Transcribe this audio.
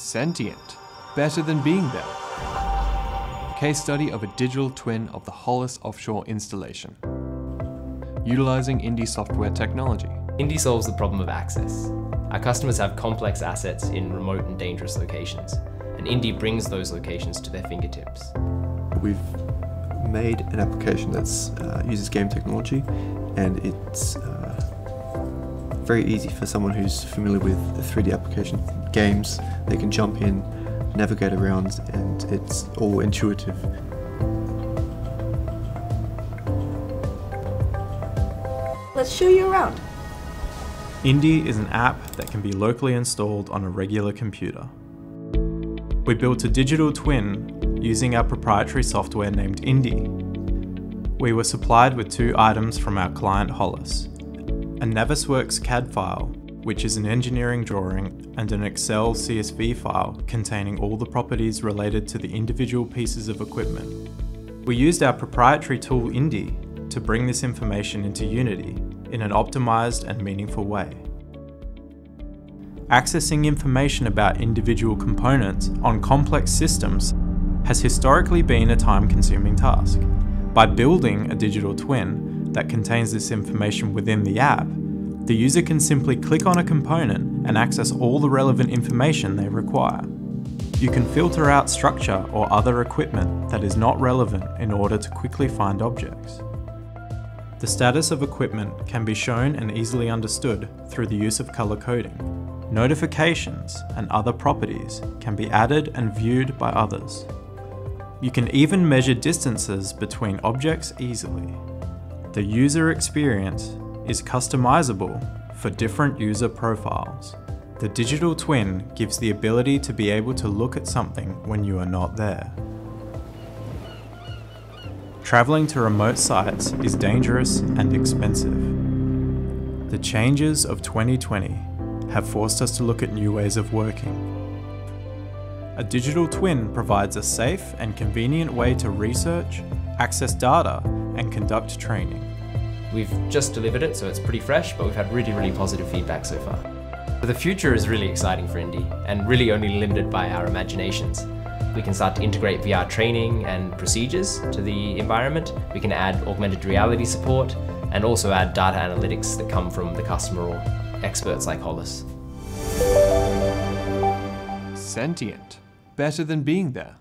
Sentient. Better than being there. Case study of a digital twin of the Holis offshore installation. Utilizing InDI software technology. InDI solves the problem of access. Our customers have complex assets in remote and dangerous locations, and InDI brings those locations to their fingertips. We've made an application that uh, uses game technology, and it's uh, very easy for someone who's familiar with 3D application games. They can jump in, navigate around, and it's all intuitive. Let's show you around. InDI is an app that can be locally installed on a regular computer. We built a digital twin using our proprietary software named InDI. We were supplied with two items from our client Holis, a Navisworks CAD file, which is an engineering drawing, and an Excel CSV file containing all the properties related to the individual pieces of equipment. We used our proprietary tool InDI to bring this information into Unity in an optimized and meaningful way. Accessing information about individual components on complex systems has historically been a time-consuming task. By building a digital twin that contains this information within the app, the user can simply click on a component and access all the relevant information they require. You can filter out structure or other equipment that is not relevant in order to quickly find objects. The status of equipment can be shown and easily understood through the use of color coding. Notifications and other properties can be added and viewed by others. You can even measure distances between objects easily. The user experience is customizable for different user profiles. The digital twin gives the ability to be able to look at something when you are not there. Travelling to remote sites is dangerous and expensive. The changes of 2020 have forced us to look at new ways of working. A digital twin provides a safe and convenient way to research, access data, and conduct training. We've just delivered it, so it's pretty fresh, but we've had really, really positive feedback so far. The future is really exciting for InDI, and really only limited by our imaginations. We can start to integrate VR training and procedures to the environment. We can add augmented reality support and also add data analytics that come from the customer or experts like Holis. Sentient. Better than being there.